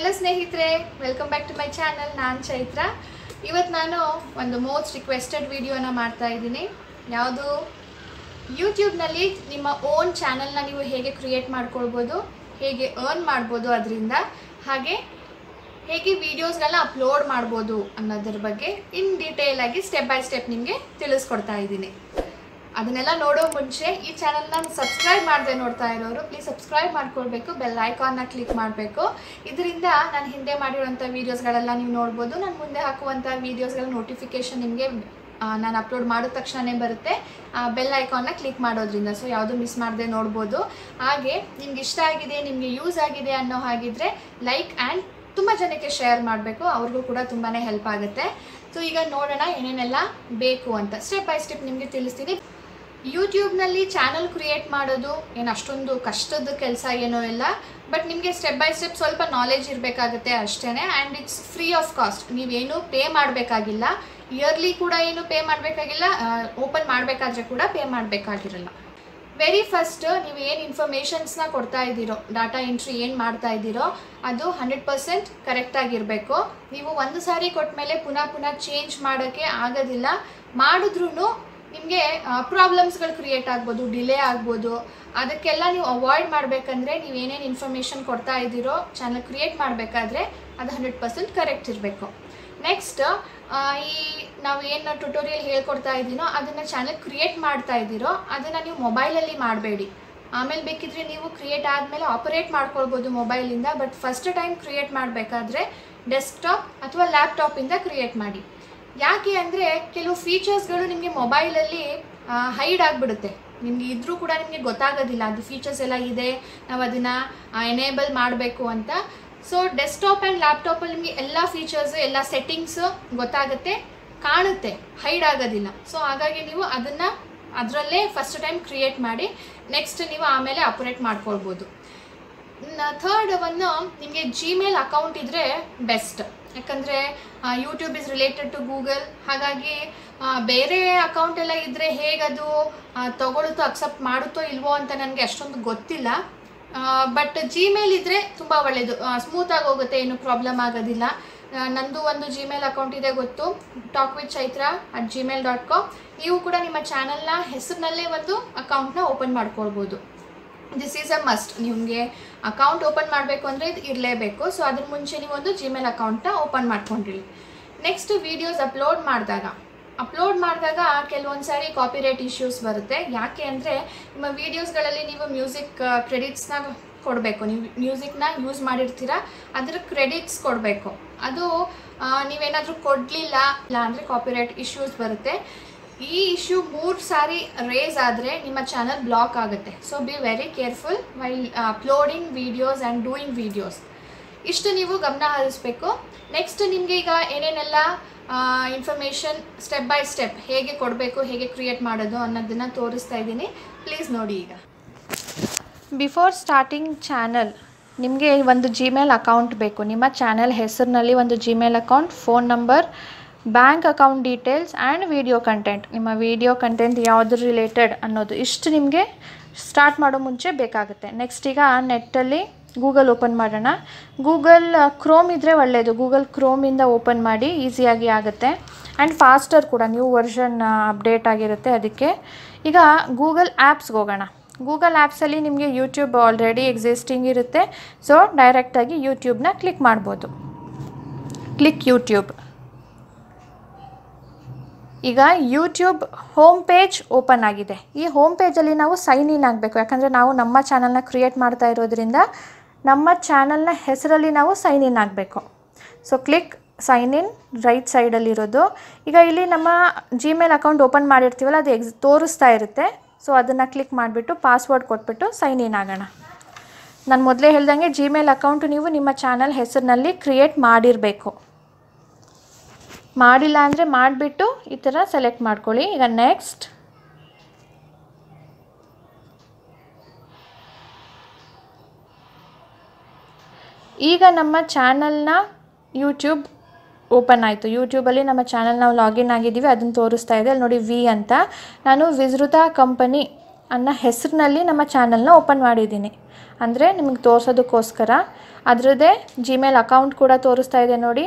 Hello ಸ್ನೇಹಿತರೆ. Welcome back to my channel ನಾನು ಚೈತ್ರ. ಇವತ್ತು ನಾನು ಒಂದು ಮೋಸ್ಟ್ ರಿಕ್ವೆಸ್ಟೆಡ್ ವಿಡಿಯೋನ ಮಾಡ್ತಾ ಇದ್ದೀನಿ. ಯಾವುದು? ಯೂಟ್ಯೂಬ್ನಲ್ಲಿ ನಿಮ್ಮ ಓನ್ ಚಾನಲ್ನ ನೀವು ಹೇಗೆ ಕ್ರಿಯೇಟ್ ಮಾಡ್ಕೊಳ್ಬೋದು, ಹೇಗೆ ಅರ್ನ್ ಮಾಡ್ಬೋದು ಅದರಿಂದ, ಹಾಗೆ ಹೇಗೆ ವೀಡಿಯೋಸ್ನೆಲ್ಲ ಅಪ್ಲೋಡ್ ಮಾಡ್ಬೋದು ಅನ್ನೋದ್ರ ಬಗ್ಗೆ ಇನ್ ಡೀಟೇಲಾಗಿ ಸ್ಟೆಪ್ ಬೈ ಸ್ಟೆಪ್ ನಿಮಗೆ ತಿಳಿಸ್ಕೊಡ್ತಾ ಇದ್ದೀನಿ. ಅದನ್ನೆಲ್ಲ ನೋಡೋ ಮುಂಚೆ ಈ ಚಾನಲ್ನ ಸಬ್ಸ್ಕ್ರೈಬ್ ಮಾಡದೆ ನೋಡ್ತಾ ಇರೋರು ಪ್ಲೀಸ್ ಸಬ್ಸ್ಕ್ರೈಬ್ ಮಾಡ್ಕೊಳ್ಬೇಕು ಬೆಲ್ ಐಕಾನ್ನ ಕ್ಲಿಕ್ ಮಾಡಬೇಕು. ಇದರಿಂದ ನಾನು ಹಿಂದೆ ಮಾಡಿರೋಂಥ ವೀಡಿಯೋಸ್ಗಳೆಲ್ಲ ನೀವು ನೋಡ್ಬೋದು. ನಾನು ಮುಂದೆ ಹಾಕುವಂಥ ವೀಡಿಯೋಸ್ಗಳ ನೋಟಿಫಿಕೇಷನ್ ನಿಮಗೆ ನಾನು ಅಪ್ಲೋಡ್ ಮಾಡಿದ ತಕ್ಷಣವೇ ಬರುತ್ತೆ. ಬೆಲ್ ಐಕಾನ್ನ ಕ್ಲಿಕ್ ಮಾಡೋದ್ರಿಂದ. ಸೊ ಯಾವುದು ಮಿಸ್ ಮಾಡದೆ ನೋಡ್ಬೋದು. ಹಾಗೆ, ನಿಮ್ಗೆ ಇಷ್ಟ ಆಗಿದೆ, ನಿಮಗೆ ಯೂಸ್ ಆಗಿದೆ ಅನ್ನೋ ಹಾಗಿದ್ರೆ ಲೈಕ್ ಆ್ಯಂಡ್ ತುಂಬ ಜನಕ್ಕೆ ಶೇರ್ ಮಾಡಬೇಕು. ಅವ್ರಿಗೂ ಕೂಡ ತುಂಬಾ ಹೆಲ್ಪ್ ಆಗುತ್ತೆ. ಸೊ ಈಗ ನೋಡೋಣ ಏನೇನೆಲ್ಲ ಬೇಕು ಅಂತ. ಸ್ಟೆಪ್ ಬೈ ಸ್ಟೆಪ್ ನಿಮಗೆ ತಿಳಿಸ್ತೀನಿ. ಯೂಟ್ಯೂಬ್ನಲ್ಲಿ ಚಾನಲ್ ಕ್ರಿಯೇಟ್ ಮಾಡೋದು, ಏನು ಅಷ್ಟೊಂದು ಕಷ್ಟದ ಕೆಲಸ ಏನೋ ಇಲ್ಲ ಬಟ್ ನಿಮಗೆ ಸ್ಟೆಪ್ ಬೈ ಸ್ಟೆಪ್ ಸ್ವಲ್ಪ ನಾಲೆಜ್ ಇರಬೇಕಾಗುತ್ತೆ ಅಷ್ಟೇ and it's free of cost ನೀವೇನು ಪೇ ಮಾಡಬೇಕಾಗಿಲ್ಲ. ಇಯರ್ಲಿ ಕೂಡ ಏನು ಪೇ ಮಾಡಬೇಕಾಗಿಲ್ಲ ಓಪನ್ ಮಾಡಬೇಕಾದ್ರೆ ಕೂಡ ಪೇ ಮಾಡಬೇಕಾಗಿರಲ್ಲ. ವೆರಿ ಫಸ್ಟ್ ನೀವು ಏನು ಇನ್ಫಾರ್ಮೇಷನ್ಸ್ನ ಕೊಡ್ತಾ ಇದ್ದೀರೋ ಡಾಟಾ ಎಂಟ್ರಿ ಏನು ಮಾಡ್ತಾ ಇದ್ದೀರೋ, ಅದು ಹಂಡ್ರೆಡ್ ಪರ್ಸೆಂಟ್ ಕರೆಕ್ಟಾಗಿರಬೇಕು ನೀವು ಒಂದು ಸಾರಿ ಕೊಟ್ಟ ಮೇಲೆ ಪುನಃ ಪುನಃ ಚೇಂಜ್ ಮಾಡೋಕ್ಕೆ ಆಗೋದಿಲ್ಲ. ಮಾಡಿದ್ರೂ ನಿಮಗೆ ಪ್ರಾಬ್ಲಮ್ಸ್ಗಳು ಕ್ರಿಯೇಟ್ ಆಗ್ಬೋದು ಡಿಲೇ ಆಗ್ಬೋದು, ಅದಕ್ಕೆಲ್ಲ ನೀವು ಅವಾಯ್ಡ್ ಮಾಡಬೇಕಂದ್ರೆ ನೀವು ಏನೇನು ಇನ್ಫಾರ್ಮೇಷನ್ ಕೊಡ್ತಾ ಇದ್ದೀರೋ ಚಾನಲ್ ಕ್ರಿಯೇಟ್ ಮಾಡಬೇಕಾದ್ರೆ ಅದು ಹಂಡ್ರೆಡ್ ಪರ್ಸೆಂಟ್ ಕರೆಕ್ಟ್ ಇರಬೇಕು. ನೆಕ್ಸ್ಟ್ ಈ ನಾವು ಏನು ಟ್ಯುಟೋರಿಯಲ್ ಹೇಳ್ಕೊಡ್ತಾ ಇದ್ದೀನೋ ಅದನ್ನು ಚಾನಲ್ ಕ್ರಿಯೇಟ್ ಮಾಡ್ತಾ ಇದ್ದೀರೋ ಅದನ್ನು ನೀವು ಮೊಬೈಲಲ್ಲಿ ಮಾಡಬೇಡಿ. ಆಮೇಲೆ ಬೇಕಿದ್ರೆ ನೀವು ಕ್ರಿಯೇಟ್ ಆದಮೇಲೆ ಆಪರೇಟ್ ಮಾಡ್ಕೊಳ್ಬೋದು ಮೊಬೈಲಿಂದ ಬಟ್ ಫಸ್ಟ್ ಟೈಮ್ ಕ್ರಿಯೇಟ್ ಮಾಡಬೇಕಾದ್ರೆ ಡೆಸ್ಕ್ಟಾಪ್ ಅಥವಾ ಲ್ಯಾಪ್ಟಾಪಿಂದ ಕ್ರಿಯೇಟ್ ಮಾಡಿ. ಯಾಕೆ ಅಂದರೆ ಕೆಲವು ಫೀಚರ್ಸ್ಗಳು ನಿಮಗೆ ಮೊಬೈಲಲ್ಲಿ ಹೈಡ್ ಆಗಿಬಿಡುತ್ತೆ. ನಿಮಗೆ ಇದ್ರೂ ಕೂಡ ನಿಮಗೆ ಗೊತ್ತಾಗೋದಿಲ್ಲ, ಅದು ಫೀಚರ್ಸ್ ಎಲ್ಲ ಇದೆ, ನಾವು ಅದನ್ನು ಎನೇಬಲ್ ಮಾಡಬೇಕು ಅಂತ. ಸೊ ಡೆಸ್ಕ್ಟಾಪ್ ಆ್ಯಂಡ್ ಲ್ಯಾಪ್ಟಾಪಲ್ಲಿ ನಿಮಗೆ ಎಲ್ಲ ಫೀಚರ್ಸು ಎಲ್ಲ ಸೆಟ್ಟಿಂಗ್ಸು ಗೊತ್ತಾಗುತ್ತೆ, ಕಾಣುತ್ತೆ ಹೈಡ್ ಆಗೋದಿಲ್ಲ. ಸೊ ಹಾಗಾಗಿ ನೀವು ಅದನ್ನು ಅದರಲ್ಲೇ ಫಸ್ಟ್ ಟೈಮ್ ಕ್ರಿಯೇಟ್ ಮಾಡಿ ನೆಕ್ಸ್ಟ್ ನೀವು ಆಮೇಲೆ ಆಪರೇಟ್ ಮಾಡ್ಕೊಳ್ಬೋದು. ಥರ್ಡ್ ಒಂದು ನಿಮಗೆ ಜಿಮೇಲ್ ಅಕೌಂಟ್ ಇದ್ದರೆ ಬೆಸ್ಟ್ ಯಾಕಂದರೆ YouTube is related to Google ಹಾಗಾಗಿ ಬೇರೆ ಅಕೌಂಟ್ ಎಲ್ಲ ಇದ್ದರೆ ಹೇಗದು ತಗೊಳುತ್ತೋ ಅಕ್ಸೆಪ್ಟ್ ಮಾಡುತ್ತೋ ಇಲ್ವೋ ಅಂತ ನನಗೆ ಅಷ್ಟೊಂದು ಗೊತ್ತಿಲ್ಲ. ಬಟ್ ಜಿಮೇಲ್ ಇದ್ದರೆ ತುಂಬ ಒಳ್ಳೆಯದು ಸ್ಮೂತಾಗಿ ಹೋಗುತ್ತೆ, ಏನು ಪ್ರಾಬ್ಲಮ್ ಆಗೋದಿಲ್ಲ. ನಂದು ಒಂದು ಜಿಮೇಲ್ ಅಕೌಂಟ್ ಇದೆ ಗೊತ್ತು. Talk with Chaitra at Gmail dot com ನೀವು ಕೂಡ ನಿಮ್ಮ ಚಾನಲ್ನ ಹೆಸರಿನಲ್ಲೇ ಒಂದು ಅಕೌಂಟ್ನ ಓಪನ್ ಮಾಡ್ಕೊಳ್ಬೋದು. ದಿಸ್ ಈಸ್ ಅ ಮಸ್ಟ್ ನಿಮಗೆ ಅಕೌಂಟ್ ಓಪನ್ ಮಾಡಬೇಕು ಅಂದರೆ ಇದು ಇರಲೇಬೇಕು. ಸೊ ಅದ್ರ ಮುಂಚೆ ನೀವು ಒಂದು ಜಿಮೇಲ್ ಅಕೌಂಟ್ನ ಓಪನ್ ಮಾಡ್ಕೊಂಡಿರಿ. ನೆಕ್ಸ್ಟ್ ವೀಡಿಯೋಸ್ ಅಪ್ಲೋಡ್ ಮಾಡಿದಾಗ. ಅಪ್ಲೋಡ್ ಮಾಡಿದಾಗ ಕೆಲವೊಂದು ಸಾರಿ ಕಾಪಿರೈಟ್ ಇಶ್ಯೂಸ್ ಬರುತ್ತೆ. ಯಾಕೆ ಅಂದರೆ ನಿಮ್ಮ ವೀಡಿಯೋಸ್ಗಳಲ್ಲಿ ನೀವು ಮ್ಯೂಸಿಕ್ ಕ್ರೆಡಿಟ್ಸ್ನ ಕೊಡಬೇಕು. ನೀವು ಮ್ಯೂಸಿಕ್ನ ಯೂಸ್ ಮಾಡಿರ್ತೀರ, ಅದ್ರ ಕ್ರೆಡಿಟ್ಸ್ ಕೊಡಬೇಕು. ಅದು ನೀವೇನಾದರೂ ಕೊಡಲಿಲ್ಲ ಇಲ್ಲ ಅಂದರೆ ಕಾಪಿರೈಟ್ ಇಶ್ಯೂಸ್ ಬರುತ್ತೆ. ಈ ಇಶ್ಯೂ ಮೂರು ಸಾರಿ ರೇಸ್ ಆದರೆ ನಿಮ್ಮ ಚಾನಲ್ ಬ್ಲಾಕ್ ಆಗುತ್ತೆ. So be very careful while uploading videos and doing videos ಇಷ್ಟು ನೀವು ಗಮನ ಹರಿಸ್ಬೇಕು. ನೆಕ್ಸ್ಟ್ ನಿಮಗೆ ಈಗ ಏನೇನೆಲ್ಲ ಇನ್ಫಾರ್ಮೇಷನ್ ಸ್ಟೆಪ್ ಬೈ ಸ್ಟೆಪ್ ಹೇಗೆ ಕೊಡಬೇಕು, ಹೇಗೆ ಕ್ರಿಯೇಟ್ ಮಾಡೋದು ಅನ್ನೋದನ್ನು ತೋರಿಸ್ತಾ ಇದ್ದೀನಿ. ಪ್ಲೀಸ್ ನೋಡಿ ಈಗ. ಬಿಫೋರ್ ಸ್ಟಾರ್ಟಿಂಗ್ ಚಾನಲ್ ನಿಮಗೆ ಒಂದು ಜಿಮೇಲ್ ಅಕೌಂಟ್ ಬೇಕು. ನಿಮ್ಮ ಚಾನಲ್ ಹೆಸರಿನಲ್ಲಿ ಒಂದು Gmail account phone number bank account details and video content. ನಿಮ್ಮ ವಿಡಿಯೋ ಕಂಟೆಂಟ್ ಯಾವ್ದು ರಿಲೇಟೆಡ್ ಅನ್ನೋದು ಇಷ್ಟು ನಿಮಗೆ ಸ್ಟಾರ್ಟ್ ಮಾಡೋ ಮುಂಚೆ ಬೇಕಾಗುತ್ತೆ. ನೆಕ್ಸ್ಟ್ ಈಗ ನೆಟ್ಟಲ್ಲಿ ಗೂಗಲ್ ಓಪನ್ ಮಾಡೋಣ. ಗೂಗಲ್ ಕ್ರೋಮ್ ಇದ್ದರೆ ಒಳ್ಳೆಯದು ಗೂಗಲ್ ಕ್ರೋಮಿಂದ ಓಪನ್ ಮಾಡಿ ಈಸಿಯಾಗಿ ಆಗುತ್ತೆ. ಆ್ಯಂಡ್ ಫಾಸ್ಟರ್ ಕೂಡ ನ್ಯೂ ವರ್ಷನ್ ಅಪ್ಡೇಟ್ ಆಗಿರುತ್ತೆ ಅದಕ್ಕೆ. ಈಗ ಗೂಗಲ್ ಆ್ಯಪ್ಸ್ಗೆ ಹೋಗೋಣ. ಗೂಗಲ್ ಆ್ಯಪ್ಸಲ್ಲಿ ನಿಮಗೆ ಯೂಟ್ಯೂಬ್ ಆಲ್ರೆಡಿ ಎಕ್ಸಿಸ್ಟಿಂಗ್ ಇರುತ್ತೆ. ಸೊ ಡೈರೆಕ್ಟಾಗಿ ಯೂಟ್ಯೂಬ್ನ ಕ್ಲಿಕ್ ಮಾಡ್ಬೋದು. Click YouTube. ಈಗ ಯೂಟ್ಯೂಬ್ ಹೋಮ್ ಪೇಜ್ ಓಪನ್ ಆಗಿದೆ. ಈ ಹೋಮ್ ಪೇಜಲ್ಲಿ ನಾವು ಸೈನ್ ಇನ್ ಆಗಬೇಕು. ಯಾಕಂದರೆ ನಾವು ನಮ್ಮ ಚಾನಲ್ನ ಕ್ರಿಯೇಟ್ ಮಾಡ್ತಾ ಇರೋದ್ರಿಂದ ನಮ್ಮ ಚಾನಲ್ನ ಹೆಸರಲ್ಲಿ ನಾವು ಸೈನ್ ಇನ್ ಆಗಬೇಕು. So click sign in right ಸೈಡಲ್ಲಿರೋದು ಈಗ ಇಲ್ಲಿ ನಮ್ಮ ಜಿಮೇಲ್ ಅಕೌಂಟ್ ಓಪನ್ ಮಾಡಿರ್ತೀವಲ್ಲ, ಅದು ಎಕ್ಸ್ ತೋರಿಸ್ತಾ ಇರುತ್ತೆ. ಸೊ ಅದನ್ನು ಕ್ಲಿಕ್ ಮಾಡಿಬಿಟ್ಟು ಪಾಸ್ವರ್ಡ್ ಕೊಟ್ಬಿಟ್ಟು ಸೈನ್ ಇನ್ ಆಗೋಣ. ನಾನು ಮೊದಲೇ ಹೇಳ್ದಂಗೆ ಜಿಮೇಲ್ ಅಕೌಂಟು ನೀವು ನಿಮ್ಮ ಚಾನಲ್ ಹೆಸರಿನಲ್ಲಿ ಕ್ರಿಯೇಟ್ ಮಾಡಿರಬೇಕು. ಮಾಡಿಲ್ಲ ಅಂದರೆ ಮಾಡಿಬಿಟ್ಟು ಈ ಥರ ಸೆಲೆಕ್ಟ್ ಮಾಡ್ಕೊಳ್ಳಿ. ಈಗ ನೆಕ್ಸ್ಟ್ ಈಗ ನಮ್ಮ ಚಾನಲ್ನ ಯೂಟ್ಯೂಬ್ ಓಪನ್ ಆಯಿತು. ಯೂಟ್ಯೂಬಲ್ಲಿ ನಮ್ಮ ಚಾನಲ್ ನಾವು ಲಾಗಿನ್ ಆಗಿದ್ದೀವಿ. ಅದನ್ನು ತೋರಿಸ್ತಾ ಇದೆ. ಅಲ್ಲಿ ನೋಡಿ ವಿ ಅಂತ. ನಾನು ವಿಜೃತ ಕಂಪನಿ ಅನ್ನೋ ಹೆಸರಿನಲ್ಲಿ ನಮ್ಮ ಚಾನಲ್ನ ಓಪನ್ ಮಾಡಿದ್ದೀನಿ. ಅಂದರೆ ನಿಮಗೆ ತೋರಿಸೋದಕ್ಕೋಸ್ಕರ. ಅದರದ್ದೇ ಜಿಮೇಲ್ ಅಕೌಂಟ್ ಕೂಡ ತೋರಿಸ್ತಾ ಇದೆ ನೋಡಿ.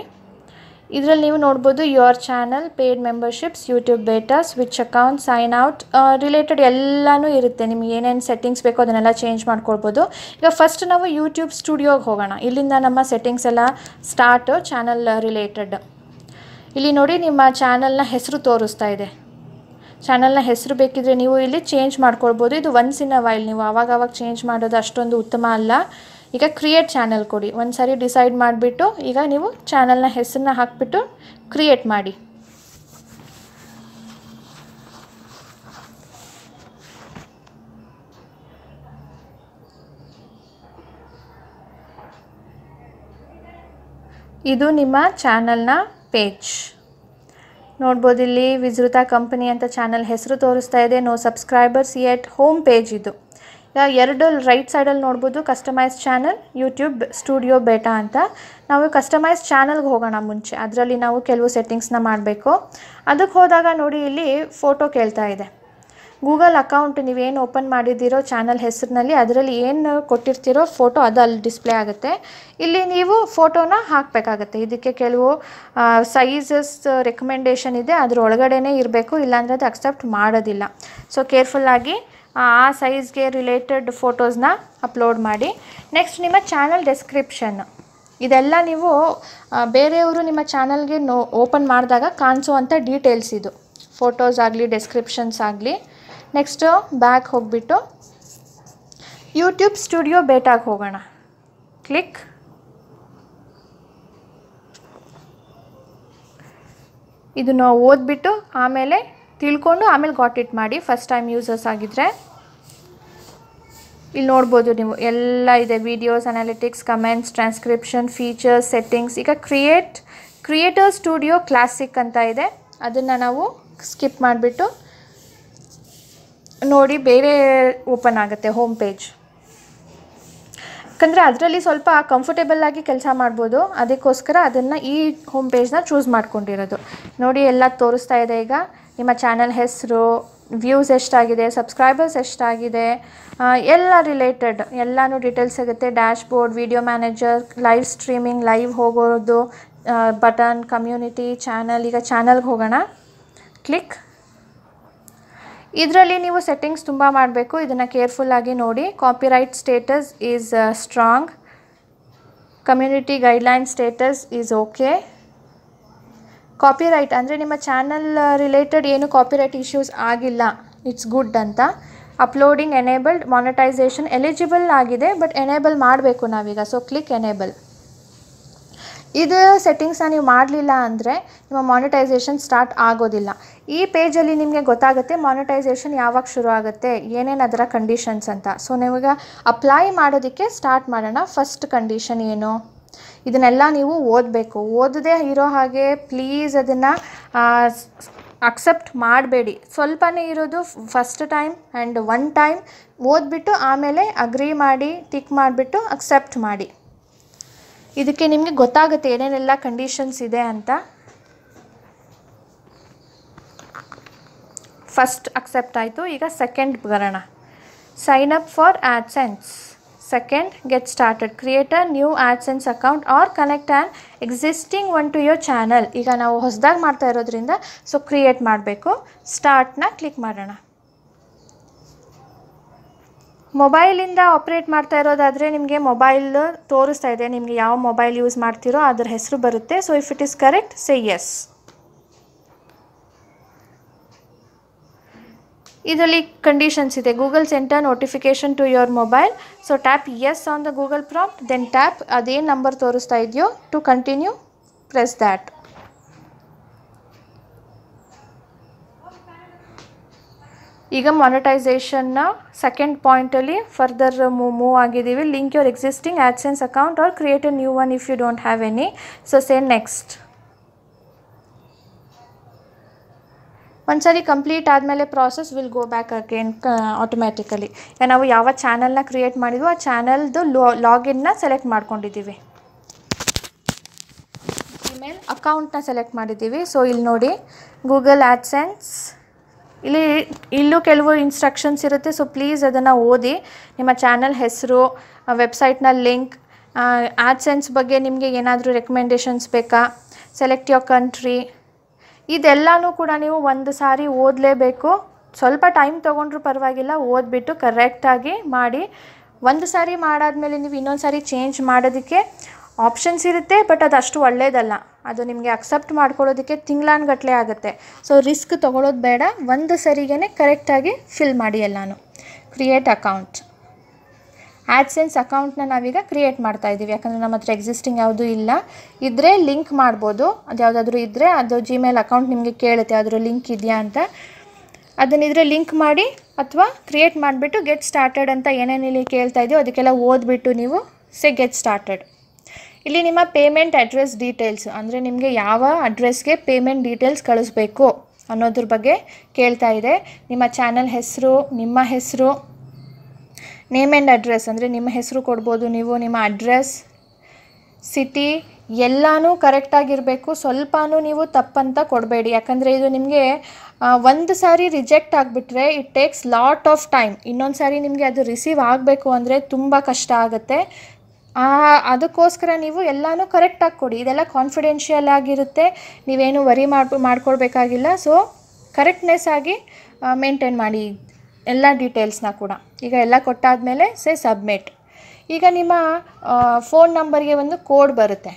ಇದರಲ್ಲಿ ನೀವು ನೋಡ್ಬೋದು your channel paid memberships YouTube beta switch account sign out related ಎಲ್ಲನೂ ಇರುತ್ತೆ. ನಿಮ್ಗೆ ಏನೇನು ಸೆಟ್ಟಿಂಗ್ಸ್ ಬೇಕೋ ಅದನ್ನೆಲ್ಲ ಚೇಂಜ್ ಮಾಡ್ಕೊಳ್ಬೋದು. ಈಗ ಫಸ್ಟ್ ನಾವು ಯೂಟ್ಯೂಬ್ ಸ್ಟುಡಿಯೋಗೆ ಹೋಗೋಣ. ಇಲ್ಲಿಂದ ನಮ್ಮ ಸೆಟ್ಟಿಂಗ್ಸ್ ಎಲ್ಲ ಸ್ಟಾರ್ಟ್ ಚಾನಲ್ ರಿಲೇಟೆಡ್ ಇಲ್ಲಿ ನೋಡಿ ನಿಮ್ಮ ಚಾನಲ್ನ ಹೆಸರು ತೋರಿಸ್ತಾ ಇದೆ. ಚಾನಲ್ನ ಹೆಸರು ಬೇಕಿದ್ರೆ ನೀವು ಇಲ್ಲಿ ಚೇಂಜ್ ಮಾಡ್ಕೊಳ್ಬೋದು. ಇದು ಒನ್ಸ್ ಇನ್ ಅ ವೈಲ್ ನೀವು ಆವಾಗ ಆವಾಗ ಚೇಂಜ್ ಮಾಡೋದು ಅಷ್ಟೊಂದು ಉತ್ತಮ ಅಲ್ಲ. ಈಗ ಕ್ರಿಯೇಟ್ ಚಾನಲ್ ಕೊಡಿ. ಒಂದು ಸಾರಿ ಡಿಸೈಡ್ ಮಾಡಿಬಿಟ್ಟು ಈಗ ನೀವು ಚಾನಲ್ನ ಹೆಸರನ್ನ ಹಾಕಿಬಿಟ್ಟು ಕ್ರಿಯೇಟ್ ಮಾಡಿ. ಇದು ನಿಮ್ಮ ಚಾನಲ್ನ ಪೇಜ್ ನೋಡ್ಬೋದು ಇಲ್ಲಿ ವಿಜೃತ ಕಂಪನಿ ಅಂತ ಚಾನಲ್ ಹೆಸರು ತೋರಿಸ್ತಾ ಇದೆ. No subscribers at home page ಇದು. ಎರಡು ರೈಟ್ ಸೈಡಲ್ಲಿ ನೋಡ್ಬೋದು customise channel YouTube studio beta ಅಂತ. ನಾವು ಕಸ್ಟಮೈಸ್ ಚಾನಲ್ಗೆ ಹೋಗೋಣ ಮುಂಚೆ. ಅದರಲ್ಲಿ ನಾವು ಕೆಲವು ಸೆಟ್ಟಿಂಗ್ಸ್ನ ಮಾಡಬೇಕು. ಅದಕ್ಕೆ ಹೋದಾಗ ನೋಡಿ ಇಲ್ಲಿ ಫೋಟೋ ಕೇಳ್ತಾ ಇದೆ. ಗೂಗಲ್ ಅಕೌಂಟ್ ನೀವೇನು ಓಪನ್ ಮಾಡಿದ್ದೀರೋ ಚಾನಲ್ ಹೆಸರಿನಲ್ಲಿ ಅದರಲ್ಲಿ ಏನು ಕೊಟ್ಟಿರ್ತೀರೋ ಫೋಟೋ ಅದು ಅಲ್ಲಿ ಡಿಸ್ಪ್ಲೇ ಆಗುತ್ತೆ. ಇಲ್ಲಿ ನೀವು ಫೋಟೋನ ಹಾಕಬೇಕಾಗತ್ತೆ. ಇದಕ್ಕೆ ಕೆಲವು ಸೈಜಸ್ ರೆಕಮೆಂಡೇಷನ್ ಇದೆ. ಅದರ ಒಳಗಡೆನೇ ಇರಬೇಕು. ಇಲ್ಲಾಂದರೆ ಅದು ಅಕ್ಸೆಪ್ಟ್ ಮಾಡೋದಿಲ್ಲ. ಸೊ ಕೇರ್ಫುಲ್ಲಾಗಿ ಆ ಸೈಜ್ಗೆ ರಿಲೇಟೆಡ್ ಫೋಟೋಸ್ನ ಅಪ್ಲೋಡ್ ಮಾಡಿ. ನೆಕ್ಸ್ಟ್ ನಿಮ್ಮ ಚಾನಲ್ ಡೆಸ್ಕ್ರಿಪ್ಷನ್ ಇದೆಲ್ಲ ನೀವು ಬೇರೆಯವರು ನಿಮ್ಮ ಚಾನಲ್ಗೆ ನೋ ಓಪನ್ ಮಾಡಿದಾಗ ಕಾಣಿಸುವಂಥ ಡೀಟೇಲ್ಸ್ ಇದು. ಫೋಟೋಸ್ ಆಗಲಿ ಡೆಸ್ಕ್ರಿಪ್ಷನ್ಸ್ ಆಗಲಿ. ನೆಕ್ಸ್ಟು ಬ್ಯಾಕ್ ಹೋಗಿಬಿಟ್ಟು ಯೂಟ್ಯೂಬ್ ಸ್ಟುಡಿಯೋ ಬೇಟಾಗಿ ಹೋಗೋಣ. ಕ್ಲಿಕ್ ಇದನ್ನು ಓದ್ಬಿಟ್ಟು ಆಮೇಲೆ ತಿಳ್ಕೊಂಡು ಆಮೇಲೆ ಗಾಟ್ ಇಟ್ ಮಾಡಿ ಫಸ್ಟ್ ಟೈಮ್ ಯೂಸರ್ಸ್ ಆಗಿದ್ದರೆ ಇಲ್ಲಿ ನೋಡ್ಬೋದು ನೀವು ಎಲ್ಲ ಇದೆ videos analytics comments transcription features settings ಈಗ ಕ್ರಿಯೇಟ್ ಕ್ರಿಯೇಟರ್ ಸ್ಟುಡಿಯೋ ಕ್ಲಾಸಿಕ್ ಅಂತ ಇದೆ. ಅದನ್ನು ನಾವು ಸ್ಕಿಪ್ ಮಾಡಿಬಿಟ್ಟು ನೋಡಿ ಬೇರೆ ಓಪನ್ ಆಗುತ್ತೆ ಹೋಮ್ ಪೇಜ್ ಯಾಕಂದರೆ ಅದರಲ್ಲಿ ಸ್ವಲ್ಪ ಕಂಫರ್ಟೇಬಲ್ ಆಗಿ ಕೆಲಸ ಮಾಡ್ಬೋದು. ಅದಕ್ಕೋಸ್ಕರ ಅದನ್ನು ಈ ಹೋಮ್ ಪೇಜ್ನ ಚೂಸ್ ಮಾಡ್ಕೊಂಡಿರೋದು. ನೋಡಿ ಎಲ್ಲ ತೋರಿಸ್ತಾ ಇದೆ ಈಗ. ನಿಮ್ಮ ಚಾನಲ್ ಹೆಸರು ವ್ಯೂಸ್ ಎಷ್ಟಾಗಿದೆ ಸಬ್ಸ್ಕ್ರೈಬರ್ಸ್ ಎಷ್ಟಾಗಿದೆ ಎಲ್ಲ ರಿಲೇಟೆಡ್ ಎಲ್ಲನೂ ಡೀಟೇಲ್ಸ್ ಸಿಗುತ್ತೆ dashboard video manager live streaming live ಹೋಗೋದು ಬಟನ್ ಕಮ್ಯುನಿಟಿ ಚಾನಲ್ ಈಗ ಚಾನಲ್ಗೆ ಹೋಗೋಣ. ಕ್ಲಿಕ್ ಇದರಲ್ಲಿ ನೀವು ಸೆಟ್ಟಿಂಗ್ಸ್ ತುಂಬ ಮಾಡಬೇಕು. ಇದನ್ನು ಕೇರ್ಫುಲ್ಲಾಗಿ ನೋಡಿ. Copyright status is strong community guideline status is okay copyright ಅಂದರೆ ನಿಮ್ಮ ಚಾನಲ್ ರಿಲೇಟೆಡ್ ಏನು ಕಾಪಿರೈಟ್ ಇಶ್ಯೂಸ್ ಆಗಿಲ್ಲ. ಇಟ್ಸ್ ಗುಡ್ ಅಂತ. ಅಪ್ಲೋಡಿಂಗ್ ಎನೇಬಲ್ಡ್ ಮಾನಿಟೈಸೇಷನ್ ಎಲಿಜಿಬಲ್ ಆಗಿದೆ ಬಟ್ ಎನೇಬಲ್ ಮಾಡಬೇಕು ನಾವೀಗ. ಸೊ ಕ್ಲಿಕ್ ಎನೇಬಲ್ ಇದು ಸೆಟ್ಟಿಂಗ್ಸ್ನ ನೀವು ಮಾಡಲಿಲ್ಲ ಅಂದರೆ ನಿಮ್ಮ ಮಾನಿಟೈಸೇಷನ್ ಸ್ಟಾರ್ಟ್ ಆಗೋದಿಲ್ಲ. ಈ ಪೇಜಲ್ಲಿ ನಿಮಗೆ ಗೊತ್ತಾಗುತ್ತೆ ಮಾನಿಟೈಸೇಷನ್ ಯಾವಾಗ ಶುರು ಆಗುತ್ತೆ, ಏನೇನು ಅದರ ಕಂಡೀಷನ್ಸ್ ಅಂತ. ಸೊ ನಿಮಗೆ ಅಪ್ಲೈ ಮಾಡೋದಕ್ಕೆ ಸ್ಟಾರ್ಟ್ ಮಾಡೋಣ. ಫಸ್ಟ್ ಕಂಡೀಷನ್ ಏನು? ಇದನ್ನೆಲ್ಲ ನೀವು ಓದಬೇಕು. ಓದದೇ ಇರೋ ಹಾಗೆ ಪ್ಲೀಸ್ ಅದನ್ನು ಅಕ್ಸೆಪ್ಟ್ ಮಾಡಬೇಡಿ. ಸ್ವಲ್ಪನೇ ಇರೋದು first time and one time ಓದ್ಬಿಟ್ಟು ಆಮೇಲೆ ಅಗ್ರಿ ಮಾಡಿ ಟಿಕ್ ಮಾಡಿಬಿಟ್ಟು ಅಕ್ಸೆಪ್ಟ್ ಮಾಡಿ. ಇದಕ್ಕೆ ನಿಮಗೆ ಗೊತ್ತಾಗುತ್ತೆ ಏನೇನೆಲ್ಲ ಕಂಡೀಷನ್ಸ್ ಇದೆ ಅಂತ. ಫಸ್ಟ್ ಅಕ್ಸೆಪ್ಟ್ ಆಯಿತು, ಈಗ ಸೆಕೆಂಡ್ ಬರೋಣ. Sign up for AdSense second get started. Create a new AdSense account or connect an existing one to your channel. ಈಗ ನಾವು ಹೊಸದಾಗಿ ಮಾಡ್ತಾ ಇರೋದ್ರಿಂದ ಸೊ ಕ್ರಿಯೇಟ್ ಮಾಡಬೇಕು. ಸ್ಟಾರ್ಟ್ನ ಕ್ಲಿಕ್ ಮಾಡೋಣ. ಮೊಬೈಲಿಂದ ಆಪ್ರೇಟ್ ಮಾಡ್ತಾ ಇರೋದಾದರೆ ನಿಮಗೆ ಮೊಬೈಲ್ ತೋರಿಸ್ತಾ ಇದೆ. ನಿಮಗೆ ಯಾವ ಮೊಬೈಲ್ ಯೂಸ್ ಮಾಡ್ತೀರೋ ಅದರ ಹೆಸರು ಬರುತ್ತೆ. So if it is correct say yes ಇದರಲ್ಲಿ ಕಂಡೀಷನ್ಸ್ ಇದೆ. Google center notification to your mobile so tap yes on the Google prompt then tap ಅದೇನು ನಂಬರ್ ತೋರಿಸ್ತಾ ಇದೆಯೋ ಟು ಕಂಟಿನ್ಯೂ ಪ್ರೆಸ್ ದ್ಯಾಟ್ ಈಗ ಮಾನಿಟೈಸೇಷನ್ನ ಸೆಕೆಂಡ್ ಪಾಯಿಂಟಲ್ಲಿ ಫರ್ದರ್ ಮೂವ್ ಆಗಿದ್ದೀವಿ. Link your existing AdSense account or create a new one if you don't have any so say next ಒಂದ್ಸರಿ complete ಆದಮೇಲೆ process will go back again automatically ನಾವು ಯಾವ ಚಾನಲ್ನ create ಮಾಡಿದ್ವೋ ಆ ಚಾನಲ್ದು ಲಾಗಿನ್ನ ಸೆಲೆಕ್ಟ್ ಮಾಡ್ಕೊಂಡಿದ್ದೀವಿ. ಇಮೇಲ್ ಅಕೌಂಟ್ನ ಸೆಲೆಕ್ಟ್ ಮಾಡಿದ್ದೀವಿ. ಸೊ ಇಲ್ಲಿ ನೋಡಿ ಗೂಗಲ್ ಆ್ಯಡ್ಸೆನ್ಸ್ ಇಲ್ಲಿ, ಇಲ್ಲೂ ಕೆಲವು ಇನ್ಸ್ಟ್ರಕ್ಷನ್ಸ್ ಇರುತ್ತೆ. ಸೊ ಪ್ಲೀಸ್ ಅದನ್ನು ಓದಿ, ನಿಮ್ಮ ಚಾನಲ್ ಹೆಸರು ವೆಬ್ಸೈಟ್ನ ಲಿಂಕ್ ಆ್ಯಡ್ಸೆನ್ಸ್ ಬಗ್ಗೆ ನಿಮಗೆ ಏನಾದರೂ ರೆಕಮೆಂಡೇಷನ್ಸ್ ಬೇಕಾ? ಸೆಲೆಕ್ಟ್ ಯೋರ್ ಕಂಟ್ರಿ ಇದೆಲ್ಲನೂ ಕೂಡ ನೀವು ಒಂದು ಸಾರಿ ಓದಲೇಬೇಕು. ಸ್ವಲ್ಪ ಟೈಮ್ ತೊಗೊಂಡ್ರೂ ಪರವಾಗಿಲ್ಲ, ಓದ್ಬಿಟ್ಟು ಕರೆಕ್ಟಾಗಿ ಮಾಡಿ. ಒಂದು ಸಾರಿ ಮಾಡಾದ್ಮೇಲೆ ನೀವು ಇನ್ನೊಂದು ಸಾರಿ ಚೇಂಜ್ ಮಾಡೋದಕ್ಕೆ ಆಪ್ಷನ್ಸ್ ಇರುತ್ತೆ ಬಟ್ ಅದು ಅಷ್ಟು ಒಳ್ಳೆಯದಲ್ಲ ಅದು ನಿಮಗೆ ಅಕ್ಸೆಪ್ಟ್ ಮಾಡ್ಕೊಳ್ಳೋದಕ್ಕೆ ತಿಂಗ್ಳಾನ್ಗಟ್ಟಲೆ ಆಗುತ್ತೆ. ಸೊ ರಿಸ್ಕ್ ತೊಗೊಳೋದು ಬೇಡ. ಒಂದು ಸರಿಗೇ ಕರೆಕ್ಟಾಗಿ ಫಿಲ್ ಮಾಡಿ ಎಲ್ಲನೂ. ಕ್ರಿಯೇಟ್ ಅಕೌಂಟ್ ಆ್ಯಡ್ಸೆನ್ಸ್ ಅಕೌಂಟ್ನ ನಾವೀಗ ಕ್ರಿಯೇಟ್ ಮಾಡ್ತಾ ಇದ್ದೀವಿ. ಯಾಕಂದರೆ ನಮ್ಮ ಹತ್ರ ಎಕ್ಸಿಸ್ಟಿಂಗ್ ಯಾವುದೂ ಇಲ್ಲ. ಇದ್ದರೆ ಲಿಂಕ್ ಮಾಡ್ಬೋದು. ಅದು ಯಾವುದಾದ್ರೂ ಇದ್ದರೆ ಅದು ಜಿಮೇಲ್ ಅಕೌಂಟ್ ನಿಮಗೆ ಕೇಳುತ್ತೆ. ಅದರ ಲಿಂಕ್ ಇದೆಯಾ ಅಂತ. ಅದನ್ನಿದ್ರೆ ಲಿಂಕ್ ಮಾಡಿ ಅಥವಾ ಕ್ರಿಯೇಟ್ ಮಾಡಿಬಿಟ್ಟು ಗೆಟ್ ಸ್ಟಾರ್ಟೆಡ್ ಅಂತ ಏನೇನು ಇಲ್ಲಿ ಕೇಳ್ತಾ ಇದೆಯೋ ಅದಕ್ಕೆಲ್ಲ ಓದ್ಬಿಟ್ಟು ನೀವು ಸೆ ಗೆಟ್ ಸ್ಟಾರ್ಟೆಡ್ ಇಲ್ಲಿ ನಿಮ್ಮ ಪೇಮೆಂಟ್ ಅಡ್ರೆಸ್ ಡೀಟೇಲ್ಸ್ ಅಂದರೆ ನಿಮಗೆ ಯಾವ ಅಡ್ರೆಸ್ಗೆ ಪೇಮೆಂಟ್ ಡೀಟೇಲ್ಸ್ ಕಳಿಸ್ಬೇಕು ಅನ್ನೋದ್ರ ಬಗ್ಗೆ ಕೇಳ್ತಾ ಇದೆ. ನಿಮ್ಮ ಚಾನಲ್ ಹೆಸರು, ನಿಮ್ಮ ಹೆಸರು ನೇಮ್ ಆ್ಯಂಡ್ ಅಡ್ರೆಸ್ ಅಂದರೆ ನಿಮ್ಮ ಹೆಸರು ಕೊಡ್ಬೋದು, ನೀವು ನಿಮ್ಮ ಅಡ್ರೆಸ್ ಸಿಟಿ ಎಲ್ಲನೂ ಕರೆಕ್ಟಾಗಿರಬೇಕು ಸ್ವಲ್ಪನೂ ನೀವು ತಪ್ಪಂತ ಕೊಡಬೇಡಿ. ಯಾಕಂದರೆ ಇದು ನಿಮಗೆ ಒಂದು ಸಾರಿ ರಿಜೆಕ್ಟ್ ಆಗಿಬಿಟ್ರೆ it takes lot of time ಇನ್ನೊಂದು ಸಾರಿ ನಿಮಗೆ ಅದು ರಿಸೀವ್ ಆಗಬೇಕು ಅಂದರೆ ತುಂಬ ಕಷ್ಟ ಆಗುತ್ತೆ. ಅದಕ್ಕೋಸ್ಕರ ನೀವು ಎಲ್ಲನೂ ಕರೆಕ್ಟಾಗಿ ಕೊಡಿ. ಇದೆಲ್ಲ ಕಾನ್ಫಿಡೆನ್ಷಿಯಲ್ ಆಗಿರುತ್ತೆ. ನೀವೇನು ವರಿ ಮಾಡಿ, ಮಾಡ್ಕೊಳ್ಬೇಕಾಗಿಲ್ಲ. ಸೊ ಕರೆಕ್ಟ್ನೆಸ್ ಆಗಿ ಮೇಂಟೈನ್ ಮಾಡಿ. ಎಲ್ಲ ಡೀಟೇಲ್ಸ್ನ ಕೂಡ. ಈಗ ಎಲ್ಲ ಕೊಟ್ಟಾದಮೇಲೆ ಸೆ ಸಬ್ಮಿಟ್ ಈಗ ನಿಮ್ಮ ಫೋನ್ ನಂಬರ್ಗೆ ಒಂದು ಕೋಡ್ ಬರುತ್ತೆ.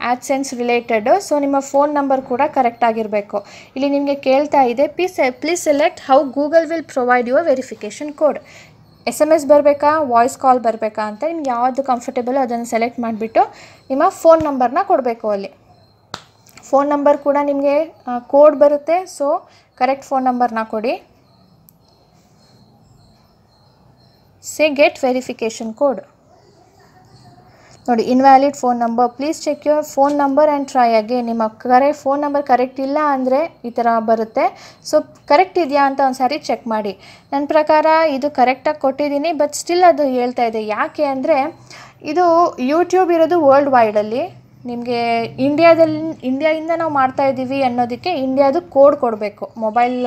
ಆ್ಯಡ್ಸೆನ್ಸ್ ರಿಲೇಟೆಡು ಸೊ ನಿಮ್ಮ ಫೋನ್ ನಂಬರ್ ಕೂಡ ಕರೆಕ್ಟಾಗಿರಬೇಕು ಇಲ್ಲಿ ನಿಮಗೆ ಕೇಳ್ತಾ ಇದೆ please please select how Google will provide your verification code S M S ಬರಬೇಕಾ ವಾಯ್ಸ್ ಕಾಲ್ ಬರಬೇಕಾ ಅಂತ ನಿಮ್ಗೆ ಯಾವುದು ಕಂಫರ್ಟೇಬಲ್ ಅದನ್ನು ಸೆಲೆಕ್ಟ್ ಮಾಡಿಬಿಟ್ಟು ನಿಮ್ಮ ಫೋನ್ ನಂಬರ್ನ ಕೊಡಬೇಕು ಅಲ್ಲಿ. ಫೋನ್ ನಂಬರ್ ಕೂಡ ನಿಮಗೆ ಕೋಡ್ ಬರುತ್ತೆ. ಸೊ ಕರೆಕ್ಟ್ ಫೋನ್ ನಂಬರ್ನ ಕೊಡಿ. ಸೇ get verification code ನೋಡಿ invalid phone number please check your phone number and try again ನಿಮ್ಮ ಕರೆ ಫೋನ್ ನಂಬರ್ ಕರೆಕ್ಟ್ ಇಲ್ಲ ಅಂದರೆ ಈ ಥರ ಬರುತ್ತೆ. ಸೊ ಕರೆಕ್ಟ್ ಇದೆಯಾ ಅಂತ ಒಂದು ಸಾರಿ ಚೆಕ್ ಮಾಡಿ. ನನ್ನ ಪ್ರಕಾರ ಇದು ಕರೆಕ್ಟಾಗಿ ಕೊಟ್ಟಿದ್ದೀನಿ ಬಟ್ ಸ್ಟಿಲ್ ಅದು ಹೇಳ್ತಾ ಇದೆ. ಯಾಕೆ ಅಂದರೆ, ಇದು ಯೂಟ್ಯೂಬ್ ಇರೋದು ವರ್ಲ್ಡ್ ವೈಡಲ್ಲಿ ನಿಮಗೆ ಇಂಡಿಯಾದಲ್ಲಿ ಇಂಡಿಯಾದಿಂದ ನಾವು ಮಾಡ್ತಾ ಇದ್ದೀವಿ ಅನ್ನೋದಕ್ಕೆ ಇಂಡಿಯಾದು ಕೋಡ್ ಕೊಡಬೇಕು. ಮೊಬೈಲ್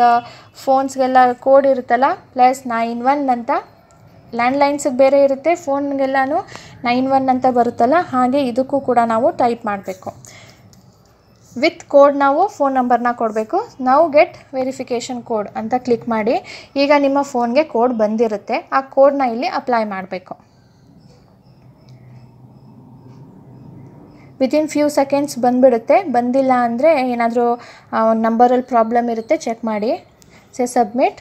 ಫೋನ್ಸ್ಗೆಲ್ಲ ಕೋಡ್ ಇರುತ್ತಲ್ಲ ಪ್ಲಸ್ ನೈನ್ ಒನ್ ಅಂತ. ಲ್ಯಾಂಡ್ಲೈನ್ಸಿಗೆ ಬೇರೆ ಇರುತ್ತೆ ಫೋನ್ಗೆಲ್ಲನೂ ನೈನ್ ಒನ್ ಅಂತ ಬರುತ್ತಲ್ಲ, ಹಾಗೆ ಇದಕ್ಕೂ ಕೂಡ ನಾವು ಟೈಪ್ ಮಾಡಬೇಕು. ವಿತ್ ಕೋಡ್ ನಾವು ಫೋನ್ ನಂಬರ್ನ ಕೊಡಬೇಕು. ನಾವು ಗೆಟ್ ವೆರಿಫಿಕೇಷನ್ ಕೋಡ್ ಅಂತ ಕ್ಲಿಕ್ ಮಾಡಿ, ಈಗ ನಿಮ್ಮ ಫೋನ್ಗೆ ಕೋಡ್ ಬಂದಿರುತ್ತೆ, ಆ ಕೋಡ್ನ ಇಲ್ಲಿ ಅಪ್ಲೈ ಮಾಡಬೇಕು. ವಿತಿನ್ ಫ್ಯೂ ಸೆಕೆಂಡ್ಸ್ ಬಂದುಬಿಡುತ್ತೆ, ಬಂದಿಲ್ಲ ಅಂದರೆ ಏನಾದರೂ ನಂಬರಲ್ಲಿ ಪ್ರಾಬ್ಲಮ್ ಇರುತ್ತೆ, ಚೆಕ್ ಮಾಡಿ. Say, submit.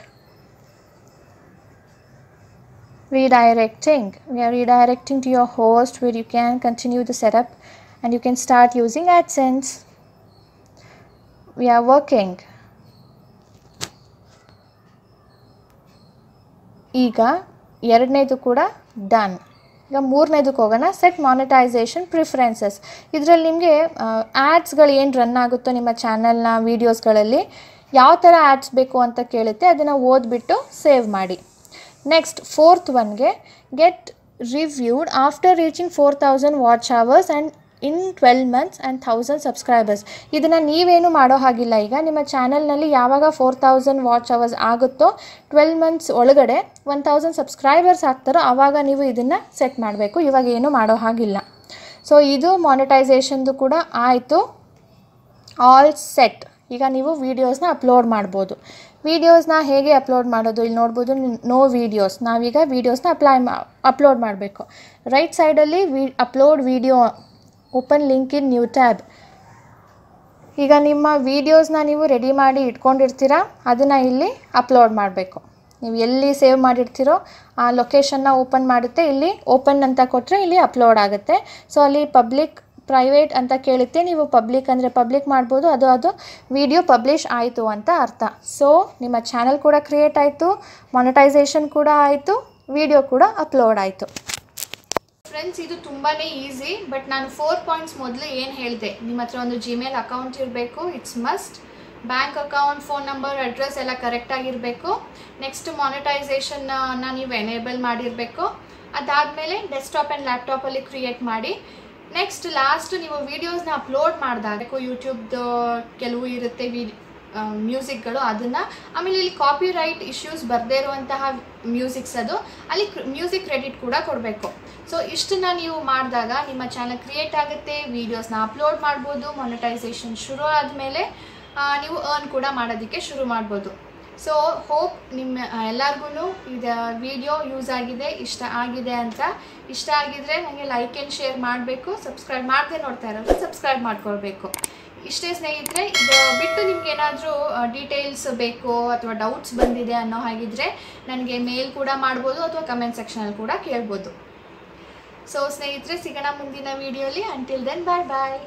Redirecting. We are redirecting to your host where you can continue the setup and you can start using AdSense. We are working. ಈಗ ಎರಡನೇದು ಕೂಡ ಡನ್ ಈಗ ಮೂರನೇದಕ್ಕೆ ಹೋಗೋಣ ಸೆಟ್ ಮಾನಿಟೈಸೇಷನ್ ಪ್ರಿಫರೆನ್ಸಸ್ ಇದರಲ್ಲಿ ನಿಮಗೆ ಆ್ಯಡ್ಸ್ಗಳು ಏನು ರನ್ ಆಗುತ್ತೋ ನಿಮ್ಮ ಚಾನಲ್ನ ವೀಡಿಯೋಸ್ಗಳಲ್ಲಿ ಯಾವ ಥರ ಆ್ಯಡ್ಸ್ ಬೇಕು ಅಂತ ಕೇಳುತ್ತೆ, ಅದನ್ನು ಓದ್ಬಿಟ್ಟು ಸೇವ್ ಮಾಡಿ next fourth ಒನ್ಗೆ get reviewed after reaching four thousand watch hours and in twelve months and thousand subscribers ಇದನ್ನು ನೀವೇನು ಮಾಡೋ ಹಾಗಿಲ್ಲ. ಈಗ ನಿಮ್ಮ ಚಾನಲ್ನಲ್ಲಿ ಯಾವಾಗ ಫೋರ್ ತೌಸಂಡ್ ವಾಚ್ ಅವರ್ಸ್ ಆಗುತ್ತೋ ಟ್ವೆಲ್ ಮಂತ್ಸ್ ಒಳಗಡೆ ಒನ್ ತೌಸಂಡ್ ಸಬ್ಸ್ಕ್ರೈಬರ್ಸ್ ಆಗ್ತಾರೋ ಆವಾಗ ನೀವು ಇದನ್ನು ಸೆಟ್ ಮಾಡಬೇಕು. ಇವಾಗ ಏನು ಮಾಡೋ ಹಾಗಿಲ್ಲ. ಸೊ ಇದು ಮಾನಿಟೈಸೇಷನ್ದು ಕೂಡ ಆಯಿತು. ಆಲ್ ಸೆಟ್ ಈಗ ನೀವು ವೀಡಿಯೋಸ್ನ ಅಪ್ಲೋಡ್ ಮಾಡ್ಬೋದು. ವೀಡಿಯೋಸ್ನ ಹೇಗೆ ಅಪ್ಲೋಡ್ ಮಾಡೋದು? ಇಲ್ಲಿ ನೋಡ್ಬೋದು, ನೋ ವೀಡಿಯೋಸ್ ನಾವೀಗ ವೀಡಿಯೋಸ್ನ ಅಪ್ಲೈ ಮಾ ಅಪ್ಲೋಡ್ ಮಾಡಬೇಕು. ರೈಟ್ ಸೈಡಲ್ಲಿ we upload video open link in new tab ಈಗ ನಿಮ್ಮ ವೀಡಿಯೋಸ್ನ ನೀವು ರೆಡಿ ಮಾಡಿ ಇಟ್ಕೊಂಡಿರ್ತೀರ? ಅದನ್ನು ಇಲ್ಲಿ ಅಪ್ಲೋಡ್ ಮಾಡಬೇಕು. ನೀವು ಎಲ್ಲಿ ಸೇವ್ ಮಾಡಿರ್ತೀರೋ, ಆ ಲೊಕೇಶನ್ನ ಓಪನ್ ಮಾಡುತ್ತೆ. ಇಲ್ಲಿ ಓಪನ್ ಅಂತ ಕೊಟ್ಟರೆ ಇಲ್ಲಿ ಅಪ್ಲೋಡ್ ಆಗುತ್ತೆ. ಸೊ ಅಲ್ಲಿ ಪಬ್ಲಿಕ್ ಪ್ರೈವೇಟ್ ಅಂತ ಕೇಳುತ್ತೆ, ನೀವು ಪಬ್ಲಿಕ್ ಅಂದರೆ ಪಬ್ಲಿಕ್ ಮಾಡ್ಬೋದು, ಅದು ಅದು ವಿಡಿಯೋ ಪಬ್ಲಿಷ್ ಆಯಿತು ಅಂತ ಅರ್ಥ. ಸೊ ನಿಮ್ಮ ಚಾನಲ್ ಕೂಡ ಕ್ರಿಯೇಟ್ ಆಯಿತು ಮಾನಿಟೈಸೇಷನ್ ಕೂಡ ಆಯಿತು ವಿಡಿಯೋ ಕೂಡ ಅಪ್ಲೋಡ್ ಆಯಿತು. ಫ್ರೆಂಡ್ಸ್ ಇದು ತುಂಬಾ ಈಸಿ ಬಟ್ ನಾನು ಫೋರ್ ಪಾಯಿಂಟ್ಸ್ ಮೊದಲು ಏನು ಹೇಳಿದೆ, ನಿಮ್ಮ ಹತ್ರ ಒಂದು ಜಿಮೇಲ್ ಅಕೌಂಟ್ ಇರಬೇಕು it's must bank account phone number address ಎಲ್ಲ ಕರೆಕ್ಟಾಗಿರಬೇಕು ನೆಕ್ಸ್ಟ್ ಮಾನಿಟೈಸೇಷನ್ನ ನೀವು ಎನೇಬಲ್ ಮಾಡಿರಬೇಕು. ಅದಾದಮೇಲೆ ಡೆಸ್ಕ್ಟಾಪ್ ಆ್ಯಂಡ್ ಲ್ಯಾಪ್ಟಾಪಲ್ಲಿ ಕ್ರಿಯೇಟ್ ಮಾಡಿ. ನೆಕ್ಸ್ಟ್ ಲಾಸ್ಟ್ ನೀವು ವೀಡಿಯೋಸ್ನ ಅಪ್ಲೋಡ್ ಮಾಡಿದಾಗ ಯೂಟ್ಯೂಬ್ದು ಕೆಲವು ಇರುತ್ತೆ ವಿ ಮ್ಯೂಸಿಕ್ಗಳು ಅದನ್ನು, ಆಮೇಲೆ ಇಲ್ಲಿ ಕಾಪಿ ರೈಟ್ ಇಶ್ಯೂಸ್ ಬರದೇ ಇರುವಂತಹ ಮ್ಯೂಸಿಕ್ಸ್ ಅದು. ಅಲ್ಲಿ ಮ್ಯೂಸಿಕ್ ಕ್ರೆಡಿಟ್ ಕೂಡ ಕೊಡಬೇಕು. ಸೊ ಇಷ್ಟನ್ನ ನೀವು ಮಾಡಿದಾಗ ನಿಮ್ಮ ಚಾನಲ್ ಕ್ರಿಯೇಟ್ ಆಗುತ್ತೆ ವೀಡಿಯೋಸ್ನ ಅಪ್ಲೋಡ್ ಮಾಡ್ಬೋದು ಮೊನಿಟೈಸೇಷನ್ ಶುರು ಆದಮೇಲೆ ನೀವು ಅರ್ನ್ ಕೂಡ ಮಾಡೋದಕ್ಕೆ ಶುರು ಮಾಡ್ಬೋದು. ಸೊ ಹೋಪ್ ನಿಮ್ಮ ಎಲ್ಲರಿಗೂ ಇದು ವಿಡಿಯೋ ಯೂಸ್ ಆಗಿದೆ, ಇಷ್ಟ ಆಗಿದೆ ಅಂತ. ಇಷ್ಟ ಆಗಿದ್ರೆ ನನಗೆ ಲೈಕ್ ಆ್ಯಂಡ್ ಶೇರ್ ಮಾಡಬೇಕು. ಸಬ್ಸ್ಕ್ರೈಬ್ ಮಾಡದೆ ನೋಡ್ತಾ ಇರೋದು ಸಬ್ಸ್ಕ್ರೈಬ್ ಮಾಡ್ಕೊಳ್ಬೇಕು. ಇಷ್ಟೇ ಸ್ನೇಹಿತರೆ, ಇದು ಬಿಟ್ಟು ನಿಮ್ಗೆ ಏನಾದರೂ ಡೀಟೇಲ್ಸ್ ಬೇಕು ಅಥವಾ ಡೌಟ್ಸ್ ಬಂದಿದೆ ಅನ್ನೋ ಹಾಗಿದ್ರೆ ನನಗೆ ಮೇಲ್ ಕೂಡ ಮಾಡ್ಬೋದು ಅಥವಾ ಕಮೆಂಟ್ ಸೆಕ್ಷನಲ್ಲಿ ಕೂಡ ಕೇಳ್ಬೋದು. ಸೊ ಸ್ನೇಹಿತರೆ, ಸಿಗೋಣ ಮುಂದಿನ ವೀಡಿಯೋಲಿ ಅಂಟಿಲ್ ದೆನ್ ಬಾಯ್ ಬಾಯ್